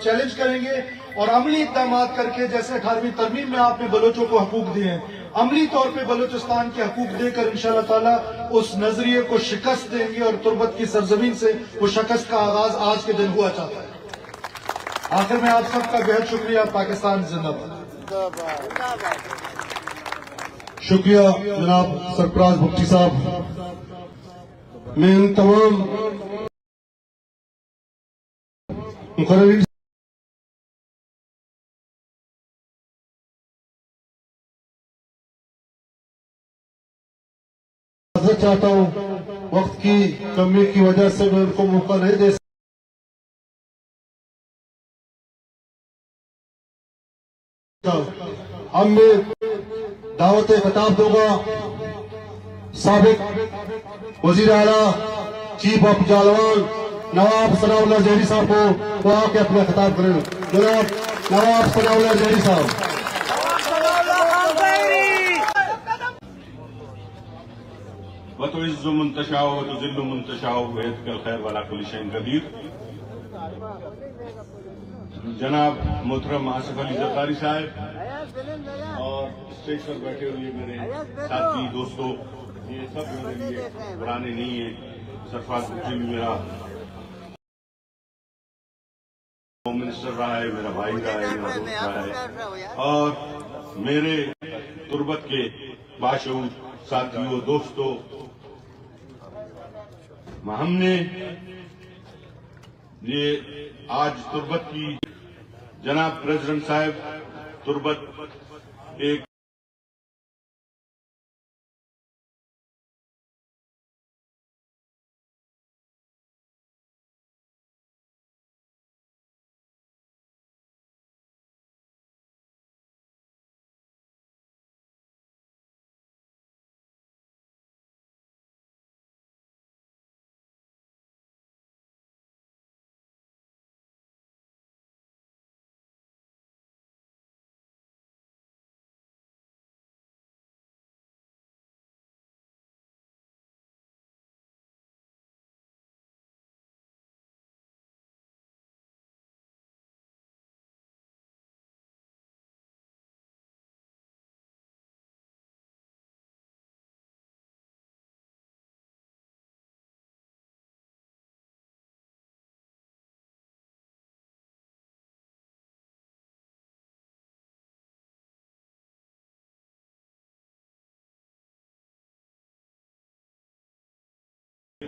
Challenge करेंगे और अमली इकदाम करके जैसे अठारहवीं तरमीम में आपने बलोचों को हकूक दिए हैं, अमली तौर पे बलोचिस्तान के हकूक देकर इंशाल्लाह ताला उस नज़रिए को शिकस्त देंगे और तुरबत की सरजमीन से वो शिकस्त का आगाज़ आज के दिन हुआ चाहता है। आखिर में आप सबका बेहद शुक्रिया, पाकिस्तान जिंदाबाद। शुक्रिया जनाब सरफराज भुट्टी साहब। मैं इन तमाम चाहता हूँ, वक्त की कमी की वजह से मैं उनको मौका नहीं दे सकता। अब मैं दावत खिताब दूँगा। सबक वज़ीर आला, चीफ ऑफ़ जालवान, नवाब सनाउल्ला जहरी साहब को वो आके अपना खिताब करें। जनाब, नवाब सनाउल्ला जहरी साहब। व तो इज्जो मुंतशा व तो जिल्लु मुंतशा वेद कल खैर वाला कुलिशन कदीर जनाब मोहतरम आसिफ अली जरदारी साहब और स्टेज पर बैठे हुए मेरे साथी दोस्तों ये सब मेरे लिए पुराने नहीं है सरफराज मुफ्ती मेरा होम मिनिस्टर रहा है मेरा भाई रहा है मेरा दोस्त रहा है और मेरे तुरबत के बाशूर साथियों दोस्तों हमने ये आज तुर्बत की जनाब प्रेसिडेंट साहब तुर्बत एक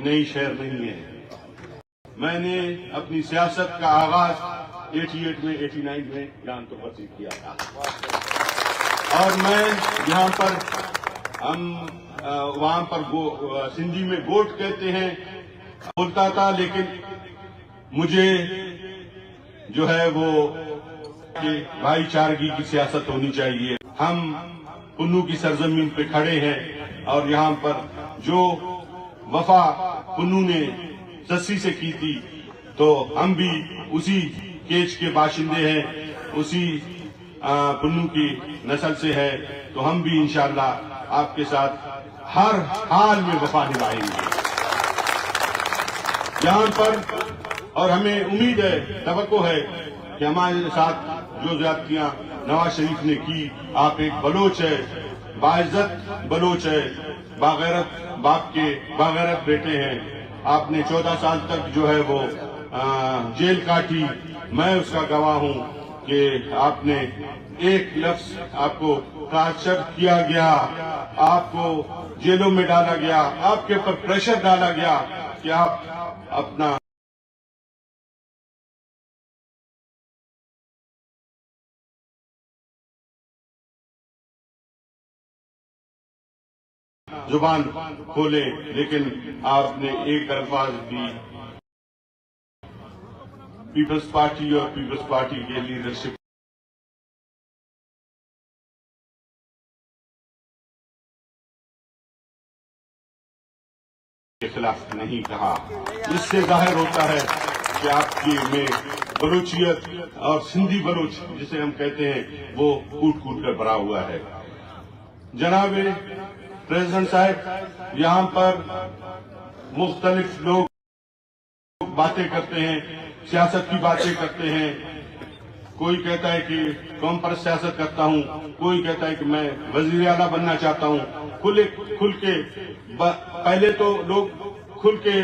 नई शहर नहीं है। मैंने अपनी सियासत का आगाज़ 88 में 89 में यहाँ तो पर किया था। और मैं यहाँ पर, हम वहाँ पर सिंधी में गोट कहते हैं। बोलता था, लेकिन मुझे जो है वो भाईचारगी की सियासत होनी चाहिए। हम पुन्नू की सरजमीन पे खड़े हैं और यहाँ पर जो वफा पुन्नू ने सस्सी से की थी। तो हम भी उसी केज के बाशिंदे हैं, उसी पुन्नू की नस्ल से है। तो हम भी इंशाल्लाह आपके साथ हर हाल में वफा निभाएँगे। यहाँ पर और हमें उम्मीद है, तवक्को है कि हमारे साथ जो ज्यादतियाँ नवाज़ शरीफ ने की, आप एक बलोच है। बाइज्जत बलोच है बागैरत बाप के बागैरत बेटे हैं। आपने चौदह साल तक जो है वो आ, जेल काटी। मैं उसका गवाह हूँ कि आपने एक लफ्ज आपको टार्चर किया गया। आपको जेलों में डाला गया आपके ऊपर प्रेशर डाला गया कि आप अपना ज़ुबान खोले, लेकिन आपने एक अल्फाज दी। पीपल्स पार्टी और पीपल्स पार्टी के लीडरशिप। के खिलाफ नहीं कहा। इससे ज़ाहिर होता है कि आपकी में बलोचियत और सिंधी बलोच, जिसे हम कहते हैं, वो कूट कूट कर भरा हुआ है। जनाब प्रेसिडेंट साहब यहाँ पर मुख्तलिफ़ लोग बातें करते हैं सियासत की बातें करते हैं। कोई कहता है कि कम पर सियासत करता हूँ कोई कहता है कि मैं वज़ीर अला बनना चाहता हूँ। खुले खुल के पहले तो लोग खुल के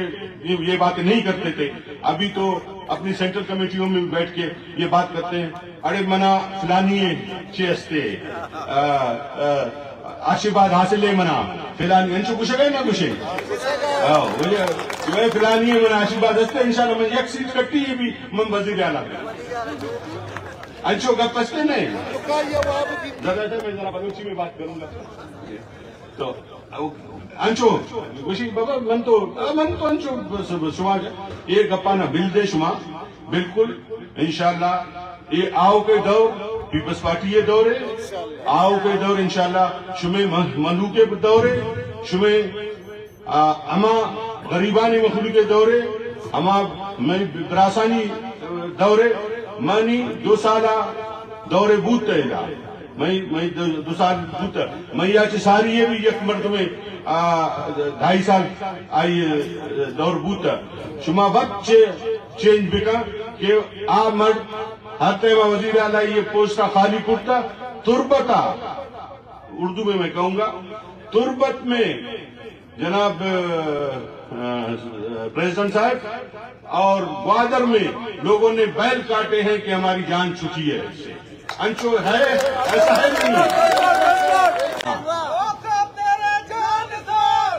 ये बातें नहीं करते थे। अभी तो अपनी सेंट्रल कमेटियों में बैठ के ये बात करते हैं। अरे मना फलानी चेस्ते आ, आ, आशीर्वाद हासिल मना। फिलानी यांचं कुशे ना हो, म्हणजे शिवाय म्हणा आशीर्वाद असते इंशाल्लाह म्हणजे एक सीट कट्टी बी मग वज़ीर आला अंशो गप असते नहीं? बात तो अंशो तो तो शुमा ये गप्पा ना बिल दे शुमा बिल्कुल इंशाल्लाह ये आओ के दौर पीपल्स पार्टी ये दौरे। आओ के दौर, इंशाल्लाह। शुमे मनु के दौर, शुमे अमा गरीबानी मखलू के दौरे, अमा मैं ब्रासानी दौरे। मानी दो साल दौरे बूत है मैं मैं दो साल बूत मैं याची सारी ये भी एक मर्द में ढाई साल आई दौर बूत शुमा वक्त चेंज बिका के आ मर्द हाथे में वज़ीर आला ये पोस्टा खाली पुटता तुरबता उर्दू में मैं कहूँगा तुरबत में जनाब प्रेसिडेंट साहब और ग्वादर में लोगों ने बैल काटे हैं कि हमारी जान छुटी है। अंशो है ऐसा है नहीं। तेरे जान सार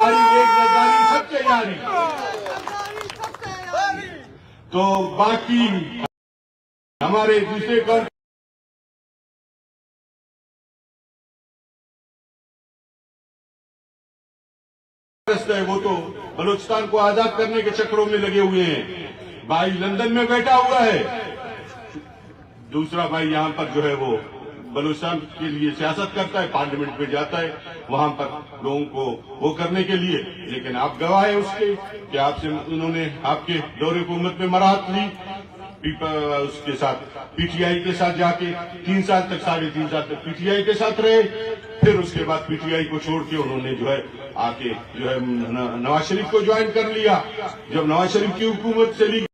हमारी एक गद्दारी सबसे जारी तो बाकी हमारे दूसरे कर है वो तो बलूचिस्तान को आज़ाद करने के चक्रों में लगे हुए हैं। भाई लंदन में बैठा हुआ है। दूसरा भाई यहाँ पर जो है वो बलूचिस्तान के लिए सियासत करता है, पार्लियामेंट में जाता है, वहाँ पर लोगों को वो करने के लिए। लेकिन आप गवाह है उसके कि आपसे उन्होंने आपके दौरे हुकूमत में मराहत ली। उसके साथ पीटीआई के साथ जाके तीन साल तक, साढ़े तीन साल तक पीटीआई के साथ रहे। फिर उसके बाद पीटीआई को छोड़ के उन्होंने जो है आके जो है नवाज़ शरीफ को ज्वाइन कर लिया। जब नवाज़ शरीफ की हुकूमत चली